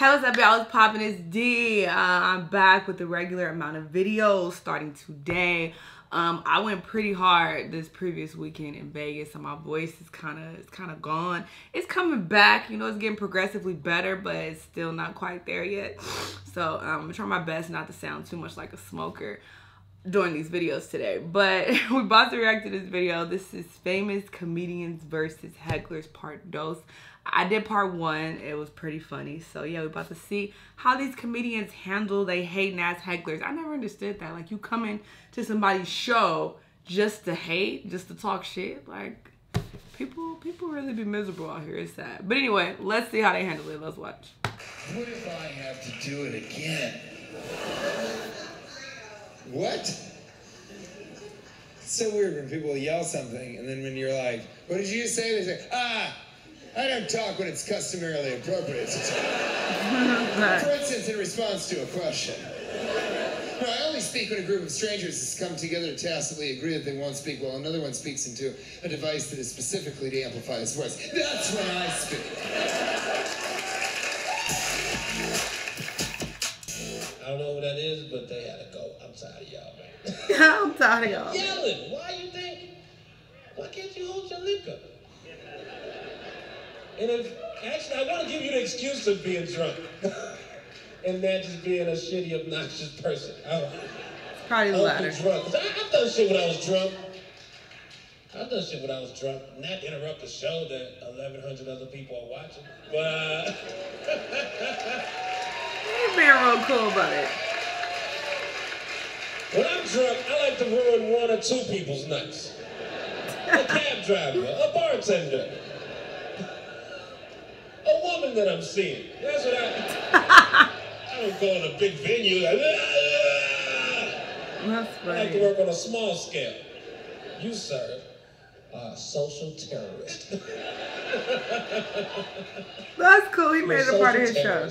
What's up, y'all? It's popping. It's D. Uh, I'm back with the regular amount of videos starting today. Um, I went pretty hard this previous weekend in Vegas, so my voice is kind of it's kind of gone. It's coming back, you know. It's getting progressively better, but it's still not quite there yet. So um, I'm gonna try my best not to sound too much like a smoker doing these videos today. But we're about to react to this video. This is famous comedians versus hecklers part dos. I did part one. It was pretty funny. So yeah, we're about to see how these comedians handle they hate ass hecklers. I never understood that. Like you come in to somebody's show just to hate, just to talk shit. Like people people really be miserable out here. It's sad. But anyway, let's see how they handle it. Let's watch. What if I have to do it again? What? It's so weird when people yell something and then when you're like, what did you say? They say, ah, I don't talk when it's customarily appropriate to talk. For instance, in response to a question. No, I only speak when a group of strangers has come together to tacitly agree that they won't speak while another one speaks into a device that is specifically to amplify his voice. That's when I speak. I don't know what that is, but they had a go. I'm tired of y'all, man. I'm tired of y'all. Yelling. Why you think? Why can't you hold your liquor? And if actually, I want to give you the excuse of being drunk, and not just being a shitty, obnoxious person. I, Probably the latter. drunk. I, I've done shit when I was drunk. I've done shit when I was drunk. Not interrupt the show that 1,100 other people are watching. But uh, He's being real cool about it. When I'm drunk, I like to ruin one or two people's nights. A cab driver, a bartender, a woman that I'm seeing. That's what I. I don't go in a big venue like. "Ah!" That's I like to work on a small scale. You, sir, are a social terrorist. That's cool. He You're made a it part of his show.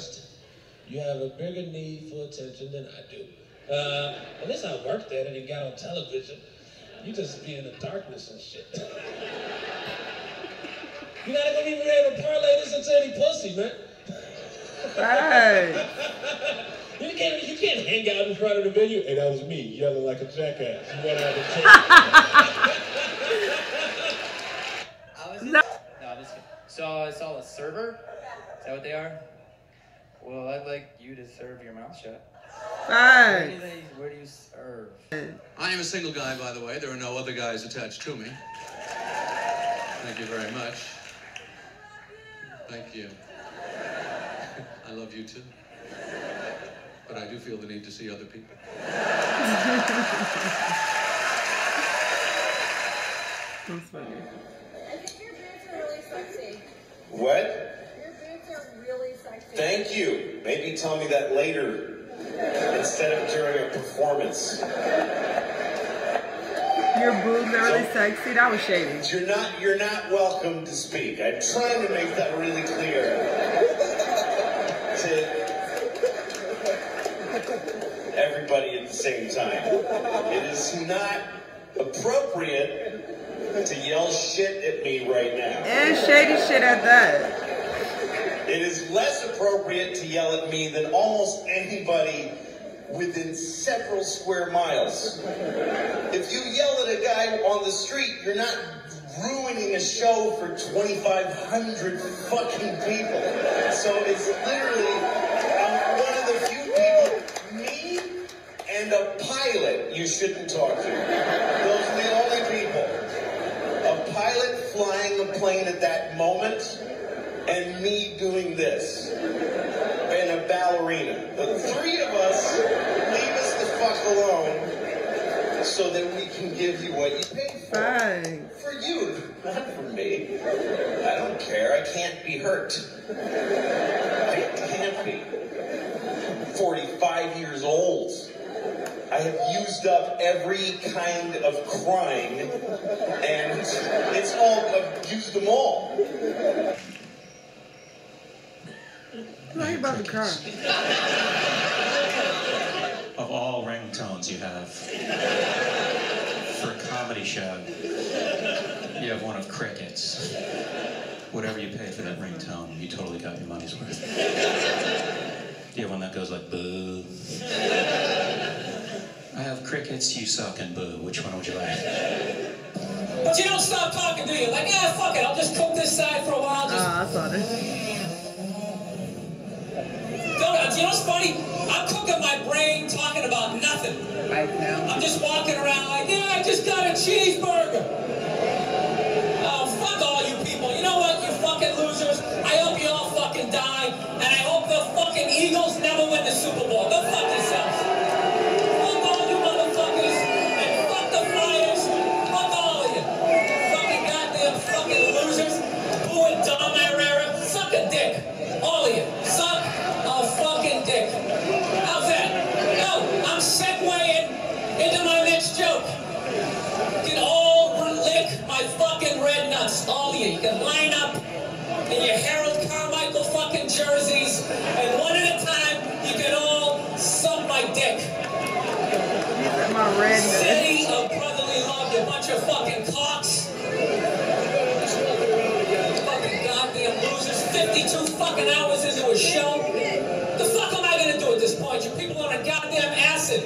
You have a bigger need for attention than I do. Uh, unless I worked at it and you got on television, you just be in the darkness and shit. You're not gonna even be able to parlay this into any pussy, man. Right. You can't, you can't hang out in front of the venue. Hey, that was me yelling like a jackass. You wanna have a How is it? No. No, I'm just kidding. So it's all a server? Is that what they are? Well, I'd like you to serve your mouth shut. Where do they? Where do you serve? I am a single guy, by the way. There are no other guys attached to me. Thank you very much. Thank you. I love you too. But I do feel the need to see other people. That's funny. I think your boots are really sexy. What? Your boots are really sexy. Thank you. Maybe tell me that later instead of during a performance. Your boobs are really sexy. That was shady. You're not you're not welcome to speak. I'm trying to make that really clear to everybody at the same time. It is not appropriate to yell shit at me right now. And shady shit at that. It is less appropriate to yell at me than almost anybody within several square miles. If you yell at a guy on the street, you're not ruining a show for 2,500 fucking people. So it's literally I'm one of the few people, me and a pilot you shouldn't talk to. Those are the only people. A pilot flying a plane at that moment and me doing this. And a ballerina. The three of us leave us the fuck alone so that we can give you what you paid for. Right. For you, not for me. I don't care. I can't be hurt. I can't be. 45 years old. I have used up every kind of crime, and it's all, I've used them all. Why you about to cry? of all ringtones you have for a comedy show, you have one of crickets. Whatever you pay for that ringtone, you totally got your money's worth. Do you have one that goes like boo. I have crickets, you suck, and boo. Which one would you like? But you don't stop talking, do you? Like, yeah, fuck it. I'll just cook this side for a while. Just Uh, I saw this. What's funny? I'm cooking my brain talking about nothing. Right now. I'm just walking around like, yeah, I just got a cheeseburger. Oh, fuck all you people. You know what, you fucking losers? I hope you all fucking die, and I hope the fucking Eagles never win the Super Bowl. Go next joke. You can all lick my fucking red nuts. All of you. You can line up in your Harold Carmichael fucking jerseys, and one at a time, you can all suck my dick. My red nose. City of brotherly love, you bunch of fucking cocks. Fucking goddamn losers. 52 fucking hours into a show. The fuck point? You people on a goddamn acid.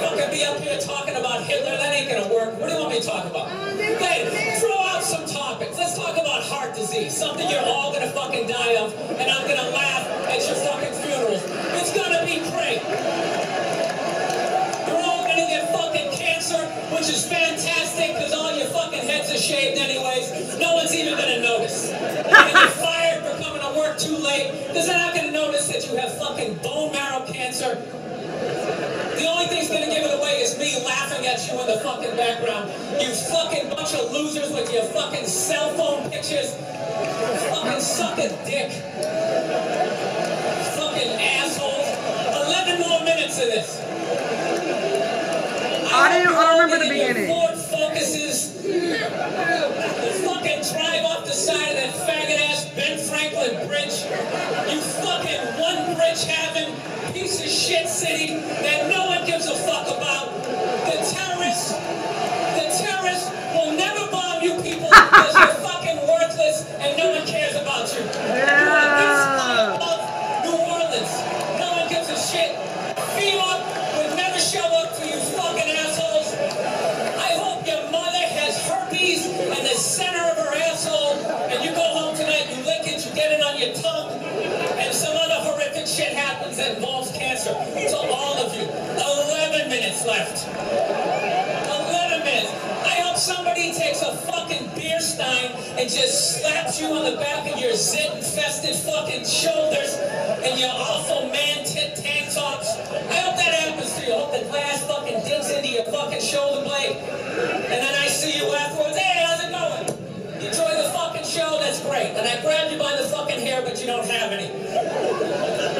Fucking be up here talking about Hitler. That ain't gonna work. What do you want me to talk about? Hey, throw out some topics. Let's talk about heart disease. Something you're all gonna fucking die of. And I'm gonna laugh at your fucking funerals. It's gonna be great. You're all gonna get fucking cancer, which is fantastic because all your fucking heads are shaved anyways. No one's even gonna notice. Too late because they're not gonna notice that you have fucking bone marrow cancer. The only thing's gonna give it away is me laughing at you in the fucking background. You fucking bunch of losers with your fucking cell phone pictures. Fucking suck a dick. Fucking assholes. 11 more minutes of this. I didn't- I don't remember the beginning. Ford Focuses. The fucking drive off the side of that faggot ass Ben Franklin bridge. You fucking one bridge having piece of shit city that no one gives a fuck about. The terrorists, left. 11 minutes. I hope somebody takes a fucking beer stein and just slaps you on the back of your zit-infested fucking shoulders and your awful man-tit tank tops. I hope that happens to you. I hope the glass fucking digs into your fucking shoulder blade. And then I see you afterwards. Hey, how's it going? Enjoy the fucking show? That's great. And I grabbed you by the fucking hair, but you don't have any.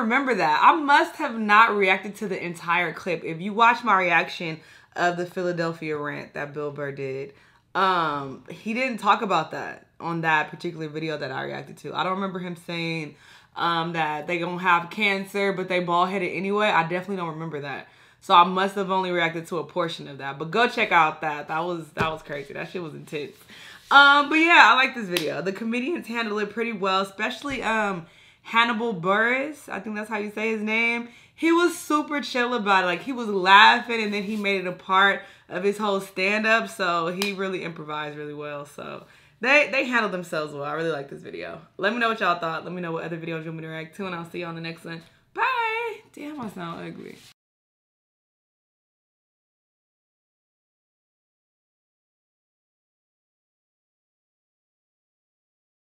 Remember that. I must have not reacted to the entire clip. If you watch my reaction of the Philadelphia rant that Bill Burr did, um, he didn't talk about that on that particular video that I reacted to. I don't remember him saying um, that they gonna have cancer, but they bald headed anyway. I definitely don't remember that. So I must have only reacted to a portion of that. But go check out that. That was that was crazy. That shit was intense. Um, but yeah, I like this video. The comedians handled it pretty well, especially um Hannibal Buress. I think that's how you say his name. He was super chill about it. Like he was laughing and then he made it a part of his whole stand-up. So he really improvised really well. So they they handled themselves well. I really like this video. Let me know what y'all thought. Let me know what other videos you want me to react to, and I'll see you on the next one. Bye. Damn, I sound ugly.